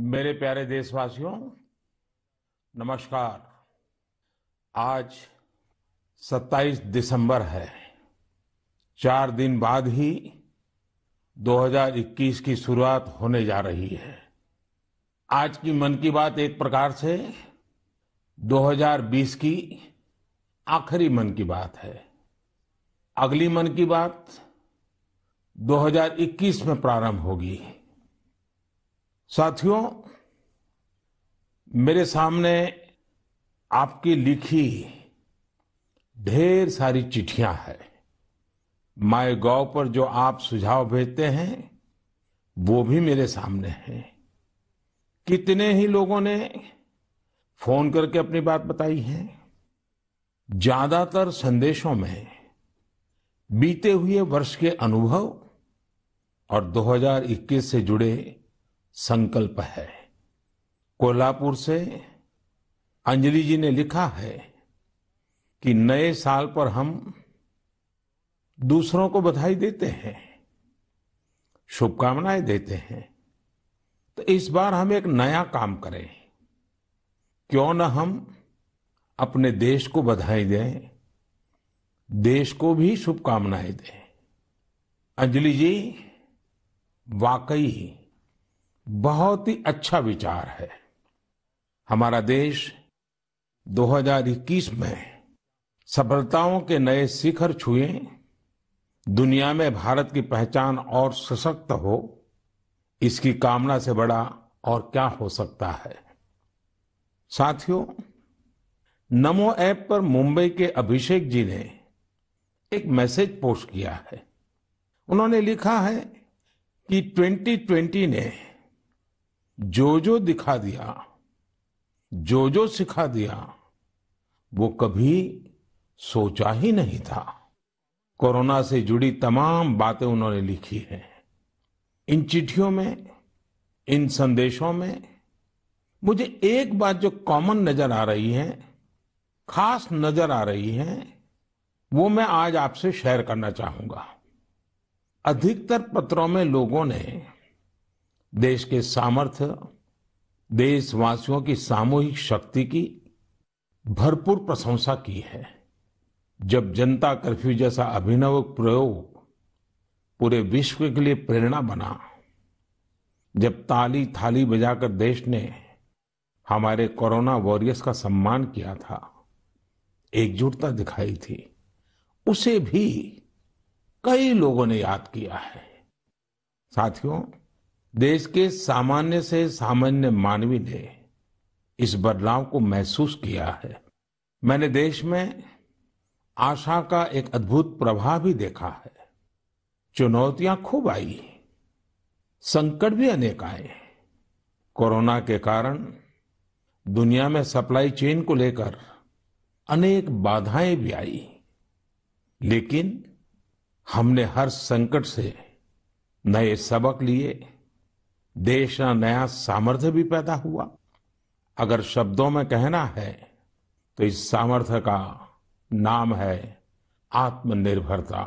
मेरे प्यारे देशवासियों, नमस्कार। आज 27 दिसंबर है। चार दिन बाद ही 2021 की शुरुआत होने जा रही है। आज की मन की बात एक प्रकार से 2020 की आखिरी मन की बात है। अगली मन की बात 2021 में प्रारंभ होगी। साथियों, मेरे सामने आपकी लिखी ढेर सारी चिट्ठियाँ हैं। माय गॉव पर जो आप सुझाव भेजते हैं, वो भी मेरे सामने हैं। कितने ही लोगों ने फ़ोन करके अपनी बात बताई है। ज़्यादातर संदेशों में बीते हुए वर्ष के अनुभव और 2021 से जुड़े संकल्प है। कोल्हापुर से अंजलि जी ने लिखा है कि नए साल पर हम दूसरों को बधाई देते हैं, शुभकामनाएँ देते हैं। तो इस बार हम एक नया काम करें। क्यों न हम अपने देश को बधाई दें, देश को भी शुभकामनाएँ दें। अंजलि जी, वाकई बहुत ही अच्छा विचार है। हमारा देश 2021 में सफलताओं के नए शिखर छुए, दुनिया में भारत की पहचान और सशक्त हो, इसकी कामना से बड़ा और क्या हो सकता है। साथियों, नमो ऐप पर मुंबई के अभिषेक जी ने एक मैसेज पोस्ट किया है। उन्होंने लिखा है कि 2020 ने जो जो दिखा दिया जो जो सिखा दिया, वो कभी सोचा ही नहीं था। कोरोना से जुड़ी तमाम बातें उन्होंने लिखी हैं। इन चिट्ठियों में, इन संदेशों में मुझे एक बात जो कॉमन नज़र आ रही है, खास नज़र आ रही है, वो मैं आज आपसे शेयर करना चाहूँगा। अधिकतर पत्रों में लोगों ने देश के सामर्थ्य, देशवासियों की सामूहिक शक्ति की भरपूर प्रशंसा की है। जब जनता कर्फ्यू जैसा अभिनव प्रयोग पूरे विश्व के लिए प्रेरणा बना, जब ताली थाली बजाकर देश ने हमारे कोरोना वॉरियर्स का सम्मान किया था, एकजुटता दिखाई थी, उसे भी कई लोगों ने याद किया है। साथियों देश के सामान्य से सामान्य मानवी ने इस बदलाव को महसूस किया है। मैंने देश में आशा का एक अद्भुत प्रभाव भी देखा है। चुनौतियाँ खूब आई। संकट भी अनेक आए। कोरोना के कारण दुनिया में सप्लाई चेन को लेकर अनेक बाधाएँ भी आई। लेकिन हमने हर संकट से नए सबक लिए देश का नया सामर्थ्य भी पैदा हुआ। अगर शब्दों में कहना है तो इस सामर्थ्य का नाम है आत्मनिर्भरता।